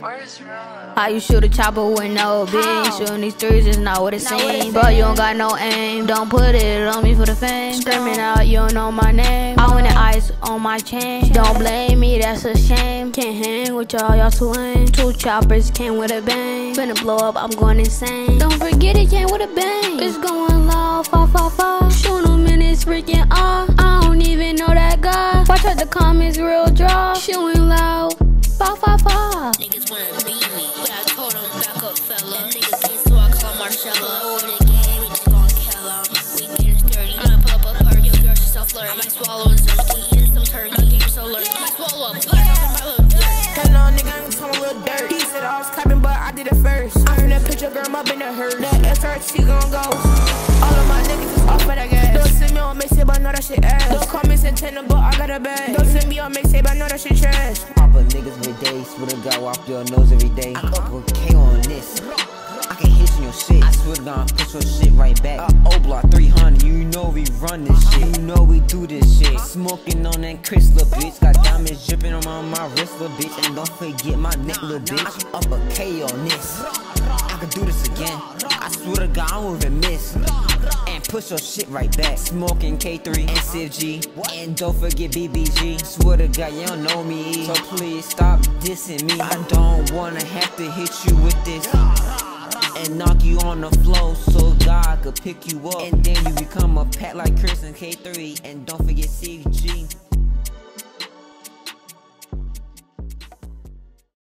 Where's Rolo? Uh, How you shoot a chopper with no beam? Shooting these threes is not what it seems. Bro, you don't got no aim. Don't put it on me for the fame. Screaming out, you don't know my name. I want the ice on my chain. Don't blame me, that's a shame. Can't hang with y'all, y'all too lame. Two choppers came with a bang. Finna blow up, I'm going insane. Don't forget it came with a bang. It's going loud, fa fa fa. Shoot them in this freaking awe. I don't even know that guy. Watch out the comments, real draw. Shooting loud, fa fa fa. Niggas wanna beat me, but I told them back up, fella. Them niggas ain't so I call Marcella. Over the game, we just gon' kill 'em. We getting sturdy. I'ma pull up a perk, your girl she's so flirty. I might swallow a turkey, eating some turkey. My game so lurky. I might swallow a perk, my little nigga, I'm talking little dirt. He said I was clapping, but I did it first. I'm finna put your girl up in the hurt. That SRT gon' go. All of my niggas but I got a bag. Don't send me on mixtape, I know that shit trash. Pop a niggas every day, swear to God, wipe your nose every day. I up with K on this. I can hit you in your shit. I swear to God, put your shit right back. Uh, O block 300, you know we run this shit. You know we do this shit. Smoking on that Chris, little bitch. Got diamonds dripping on my, my wrist, little bitch. And don't forget my neck, little bitch. I up a K on this. I can do this again. I swear to God, I won't even miss. Push your shit right back. Smoking K3 and Civ G. And don't forget BBG. Swear to God, you don't know me. So please stop dissing me. I don't wanna have to hit you with this. And knock you on the floor so God could pick you up. And then you become a pet like Chris and K3. And don't forget CG.